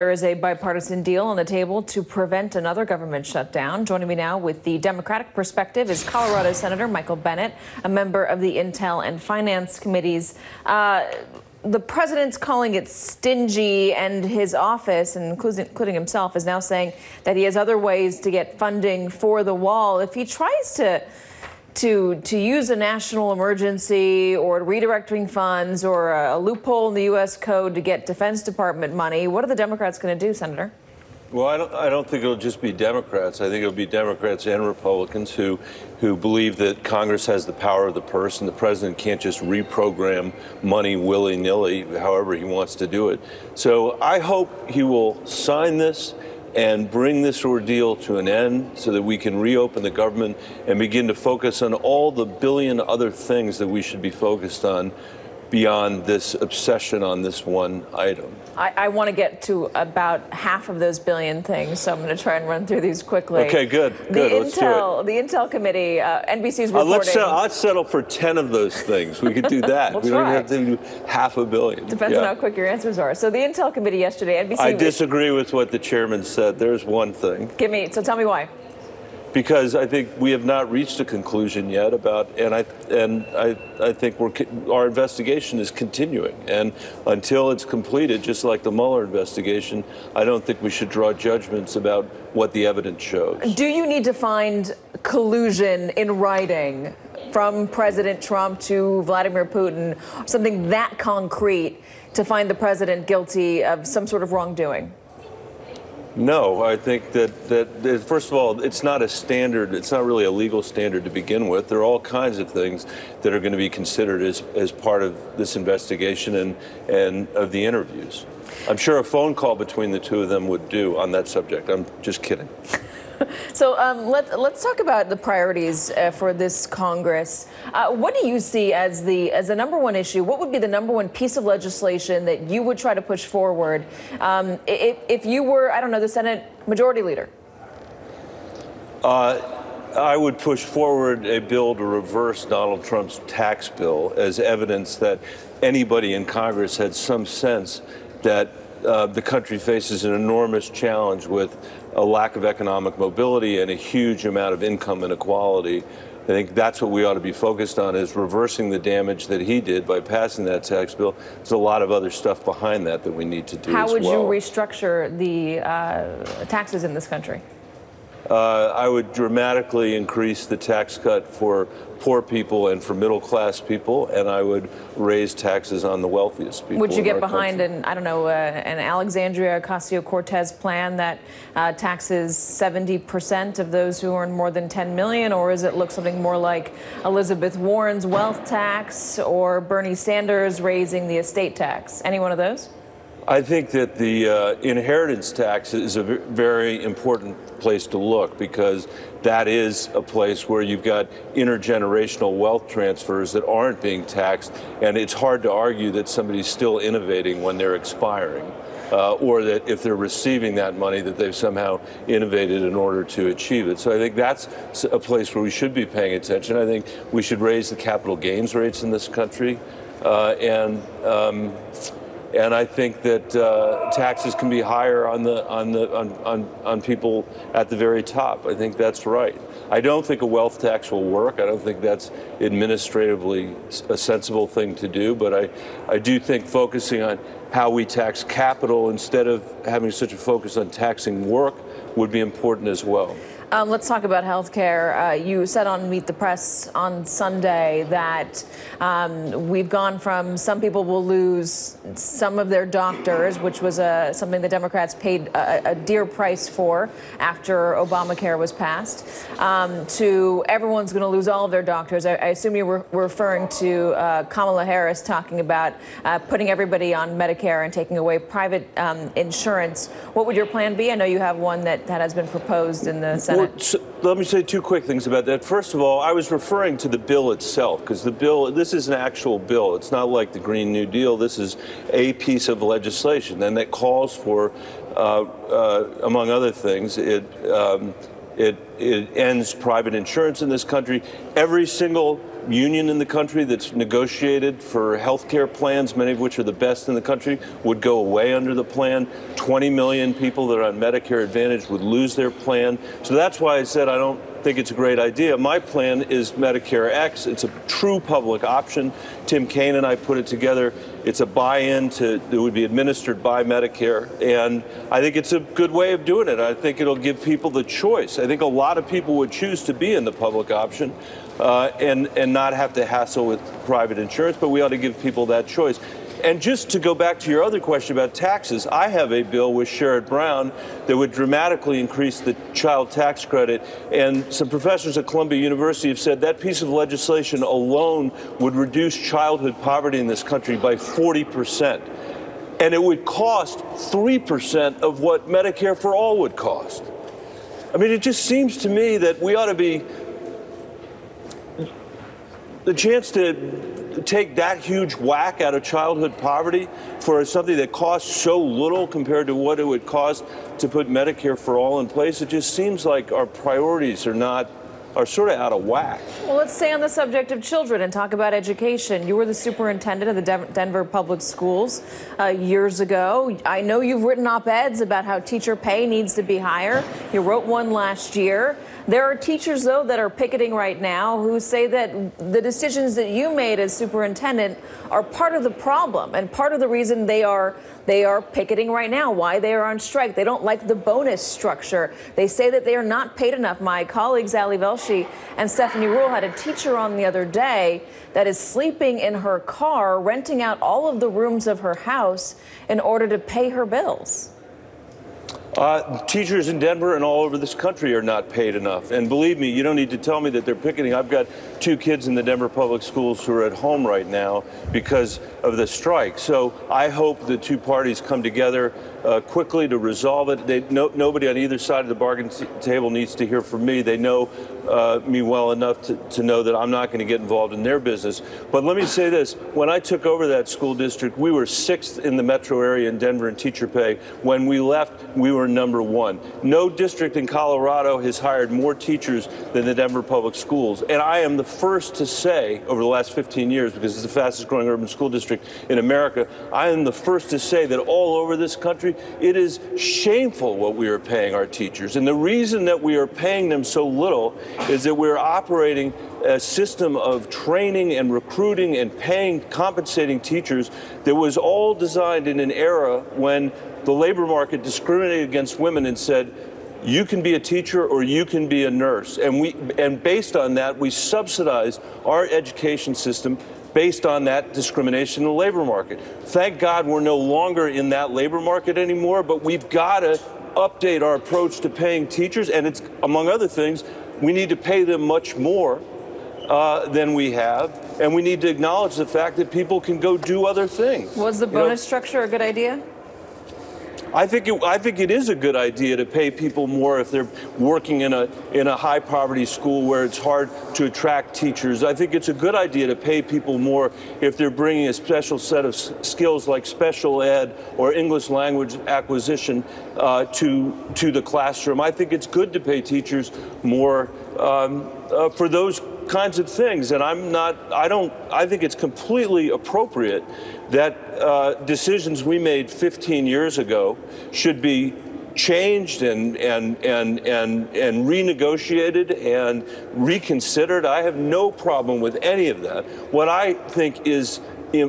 There is a bipartisan deal on the table to prevent another government shutdown. Joining me now with the Democratic perspective is Colorado Senator Michael Bennet, a member of the Intel and Finance Committees. Uh, the president's calling it stingy, and his office, including himself, is now saying that he has other ways to get funding for the wall. If he tries to to to use a national emergency or redirecting funds or a, a loophole in the U.S. code to get Defense Department money. What are the Democrats going to do, Senator? Well, I don't, I don't think it'll just be Democrats. I think it'll be Democrats and Republicans who, who believe that Congress has the power of the purse and the president can't just reprogram money willy nilly, however he wants to do it. So I hope he will sign this and bring this ordeal to an end so that we can reopen the government and begin to focus on all the billion other things that we should be focused on beyond this obsession on this one item. I, I want to get to about half of those billion things, so I'm going to try and run through these quickly. Okay, good. good. The Intel, the Intel Committee, uh, NBC's reporting. Uh, let's, settle, let's settle for 10 of those things. We could do that. we'll we don't have to do half a billion. Depends yeah. on how quick your answers are. So the Intel Committee yesterday, NBC. I disagree with what the chairman said. There's one thing. Give me. So tell me why because I think we have not reached a conclusion yet about, and I and I, I think we're our investigation is continuing, and until it's completed, just like the Mueller investigation, I don't think we should draw judgments about what the evidence shows. Do you need to find collusion in writing from President Trump to Vladimir Putin, something that concrete, to find the president guilty of some sort of wrongdoing? No, I think that, that, first of all, it's not a standard, it's not really a legal standard to begin with. There are all kinds of things that are going to be considered as, as part of this investigation and, and of the interviews. I'm sure a phone call between the two of them would do on that subject. I'm just kidding. so um, let, let's talk about the priorities uh, for this Congress. Uh, what do you see as the as the number one issue? What would be the number one piece of legislation that you would try to push forward um, if, if you were, I don't know, the Senate Majority Leader? Uh, I would push forward a bill to reverse Donald Trump's tax bill as evidence that anybody in Congress had some sense that uh, the country faces an enormous challenge with a lack of economic mobility and a huge amount of income inequality. I think that's what we ought to be focused on is reversing the damage that he did by passing that tax bill. There's a lot of other stuff behind that that we need to do How would well. you restructure the uh, taxes in this country? Uh, I would dramatically increase the tax cut for poor people and for middle class people, and I would raise taxes on the wealthiest people. Would you get behind country. an I don't know uh, an Alexandria Ocasio Cortez plan that uh, taxes 70 percent of those who earn more than 10 million, or is it look something more like Elizabeth Warren's wealth tax or Bernie Sanders raising the estate tax? Any one of those? I think that the uh, inheritance tax is a very important place to look because that is a place where you've got intergenerational wealth transfers that aren't being taxed, and it's hard to argue that somebody's still innovating when they're expiring. Uh, or that if they're receiving that money, that they've somehow innovated in order to achieve it. So I think that's a place where we should be paying attention. I think we should raise the capital gains rates in this country, uh, and um, and I think that uh, taxes can be higher on the on the on, on, on people at the very top. I think that's right. I don't think a wealth tax will work. I don't think that's administratively a sensible thing to do. But I, I do think focusing on how we tax capital instead of having such a focus on taxing work would be important as well. Um, let's talk about health care. Uh, you said on Meet the Press on Sunday that um, we've gone from some people will lose some of their doctors, which was uh, something the Democrats paid a, a, dear price for after Obamacare was passed, um, to everyone's going to lose all of their doctors. I, I assume you were referring to uh, Kamala Harris talking about uh, putting everybody on Medicare and taking away private um, insurance. What would your plan be? I know you have one that, that has been proposed in the Senate. Well, so let me say two quick things about that. First of all, I was referring to the bill itself because the bill, this is an actual bill. It's not like the Green New Deal. This is a piece of legislation, and that calls for, uh, uh, among other things, it, um, it, it ends private insurance in this country. Every single union in the country that's negotiated for health care plans, many of which are the best in the country, would go away under the plan. 20 million people that are on Medicare Advantage would lose their plan. So that's why I said I don't think it's a great idea. My plan is Medicare X. It's a true public option. Tim Kaine and I put it together. It's a buy-in to it would be administered by Medicare, and I think it's a good way of doing it. I think it'll give people the choice. I think a lot of people would choose to be in the public option uh, and and not have to hassle with private insurance, but we ought to give people that choice. And just to go back to your other question about taxes, I have a bill with Sherrod Brown that would dramatically increase the child tax credit. And some professors at Columbia University have said that piece of legislation alone would reduce childhood poverty in this country by 40 percent. And it would cost 3% of what Medicare for All would cost. I mean, it just seems to me that we ought to be the chance to take that huge whack out of childhood poverty for something that costs so little compared to what it would cost to put Medicare for all in place, it just seems like our priorities are not are sort of out of whack. Well, let's stay on the subject of children and talk about education. You were the superintendent of the Denver Public Schools uh, years ago. I know you've written op-eds about how teacher pay needs to be higher. You wrote one last year. There are teachers, though, that are picketing right now who say that the decisions that you made as superintendent are part of the problem and part of the reason they are they are picketing right now, why they are on strike. They don't like the bonus structure. They say that they are not paid enough. My colleagues Ali Velshi and Stephanie Ruhle had a teacher on the other day that is sleeping in her car, renting out all of the rooms of her house in order to pay her bills. Uh, teachers in Denver and all over this country are not paid enough. And believe me, you don't need to tell me that they're picketing. I've got two kids in the Denver public schools who are at home right now because of the strike. So I hope the two parties come together uh, quickly to resolve it. They, no, nobody on either side of the bargain table needs to hear from me. They know uh, me well enough to, to know that I'm not going to get involved in their business. But let me say this when I took over that school district, we were sixth in the metro area in Denver in teacher pay. When we left, we were number one. No district in Colorado has hired more teachers than the Denver Public Schools. And I am the first to say, over the last 15 years, because it's the fastest growing urban school district in America, I am the first to say that all over this country, it is shameful what we are paying our teachers. And the reason that we are paying them so little is that we're operating a system of training and recruiting and paying, compensating teachers that was all designed in an era when the labor market discriminated against women and said, you can be a teacher or you can be a nurse. And we and based on that, we subsidize our education system based on that discrimination in the labor market. Thank God we're no longer in that labor market anymore, but we've got to update our approach to paying teachers and it's among other things, we need to pay them much more uh, than we have, and we need to acknowledge the fact that people can go do other things. Was the bonus you know, structure a good idea? I think it, I think it is a good idea to pay people more if they're working in a in a high poverty school where it's hard to attract teachers. I think it's a good idea to pay people more if they're bringing a special set of skills like special ed or English language acquisition uh, to to the classroom. I think it's good to pay teachers more um, uh, for those kinds of things. And I'm not, I don't, I think it's completely appropriate that uh, decisions we made 15 years ago should be changed and, and, and, and, and renegotiated and reconsidered. I have no problem with any of that. What I think is uh,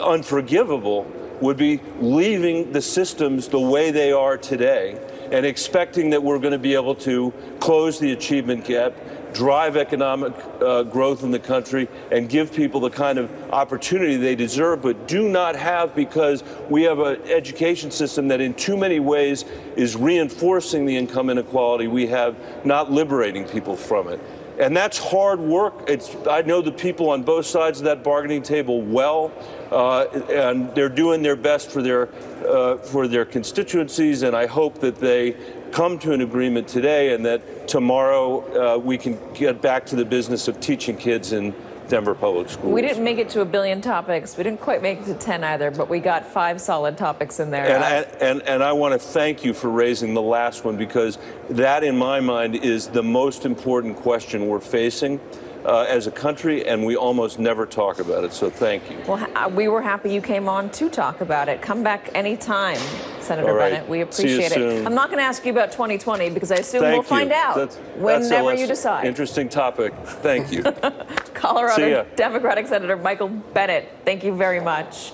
unforgivable would be leaving the systems the way they are today and expecting that we're going to be able to close the achievement gap, drive economic uh, growth in the country, and give people the kind of opportunity they deserve, but do not have because we have an education system that in too many ways is reinforcing the income inequality we have, not liberating people from it. And that's hard work. It's, I know the people on both sides of that bargaining table well, uh, and they're doing their best for their, uh, for their constituencies, and I hope that they come to an agreement today and that tomorrow uh, we can get back to the business of teaching kids in Denver Public Schools. We didn't make it to a billion topics. We didn't quite make it to 10 either, but we got five solid topics in there. And, and, and, and I want to thank you for raising the last one because that, in my mind, is the most important question we're facing. Uh, as a country, and we almost never talk about it. So thank you. Well, ha- we were happy you came on to talk about it. Come back anytime, Senator right. Bennet. We you appreciate it. soon. I'm not going to ask you about 2020 because I assume Thank we'll find out That's, that's whenever less you decide. Interesting topic. Thank you. Colorado. Democratic Senator Michael Bennet, thank you very much.